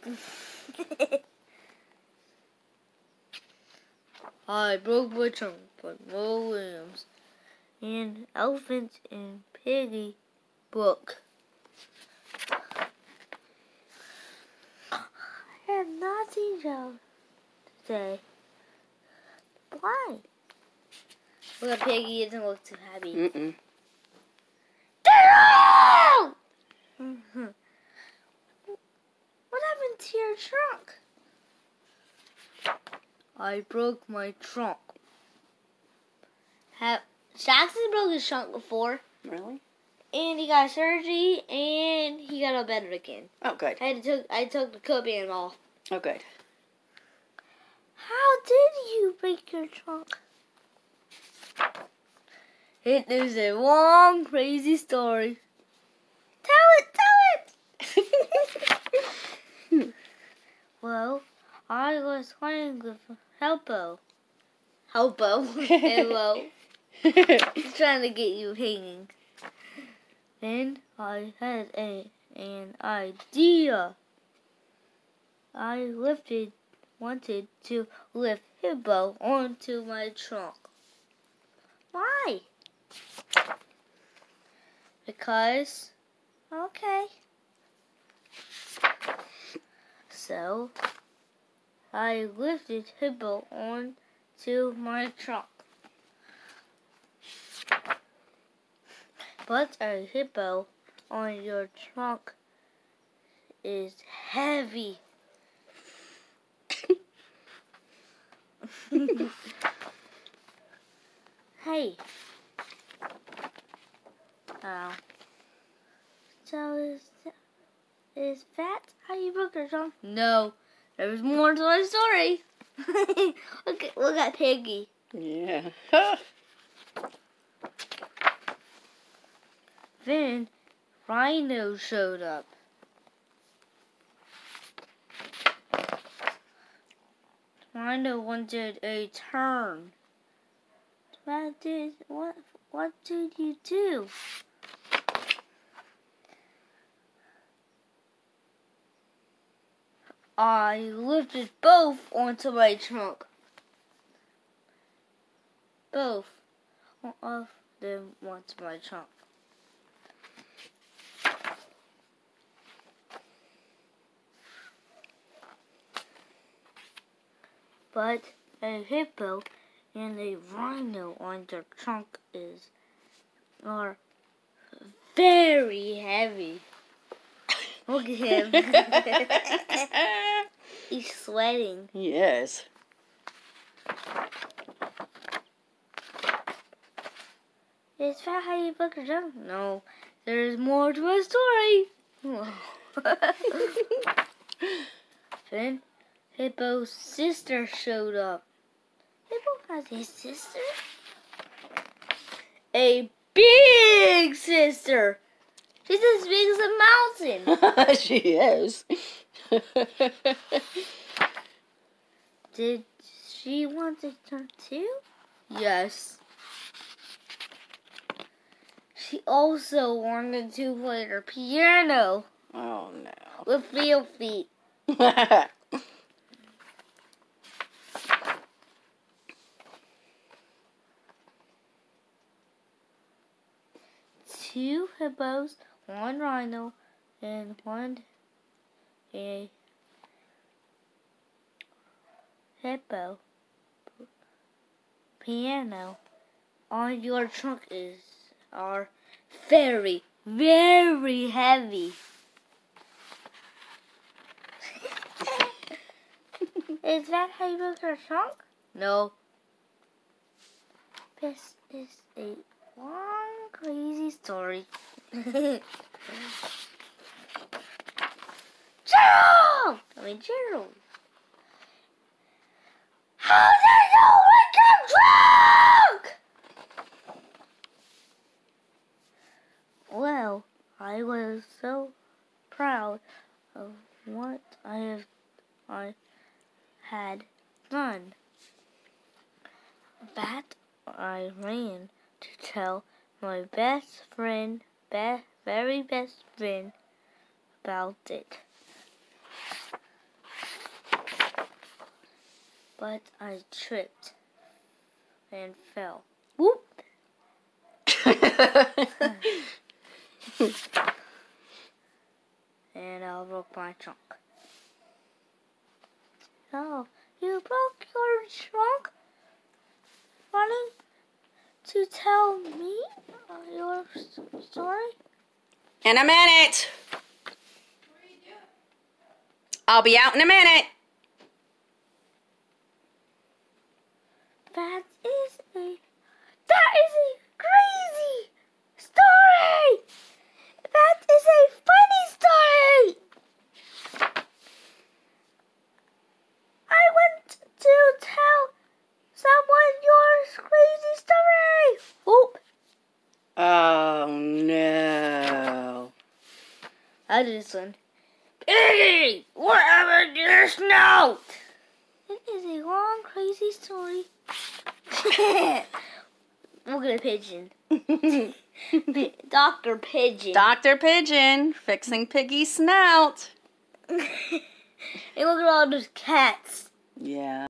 I broke my trunk by Mo Willems and Elephant and Piggy book. I have nothing to say. Why? Look at Piggy doesn't look too happy. Mm-mm. Get out! what happened to your trunk? I broke my trunk. Have Jackson broke his trunk before, Really? and he got surgery, and he got all better again. Oh, good. I took I took the coping off. Oh, good. How did you break your trunk? It is a long, crazy story. Tell it, tell it. Well, I was playing with Helpo. Helpo. Hello. He's trying to get you hanging. Then I had a an idea. I lifted wanted to lift Hippo onto my trunk. Why? Because okay. So I lifted Hippo onto my trunk. But a hippo on your trunk is heavy. hey. Oh. So is is that how you broke your trunk? No. There's more to my story. look at look at Piggy. Yeah. Then Rhino showed up. Rhino wanted a turn. What did what what did you do? I lifted both onto my trunk. Both of them onto my trunk. but a hippo and a rhino on their trunk is are very heavy. Look at him. He's sweating. yes. Is that how you book a jump? No. There's more to a story. then Hippo's sister showed up. Hippo has a sister? A big sister. She's as big as a mountain. she is. Did she want to turn too? Yes. She also wanted to play her piano oh no. with real feet. Two hippos, one rhino, and one a hippo piano on your trunk is are very, very heavy. is that how you built your trunk? No. This is a long, crazy story. Gerald! I mean, Gerald. How did you wreck your trunk? Well, I was so proud of what I have I had done that I ran to tell my best friend, be- very best friend, about it. But I tripped and fell. Whoop! and I broke my trunk. Oh, you broke your trunk? Running to tell me uh, your story? In a minute. I'll be out in a minute. That is a that is a crazy story. That is a funny story. I want to tell someone your crazy story. Whoop. Oh no. I did this one. Iggy, whatever your snout. It is a long, crazy story. Look at a pigeon. Dr. Pigeon. Dr. Pigeon fixing Piggy's snout. and look at all those cats. Yeah.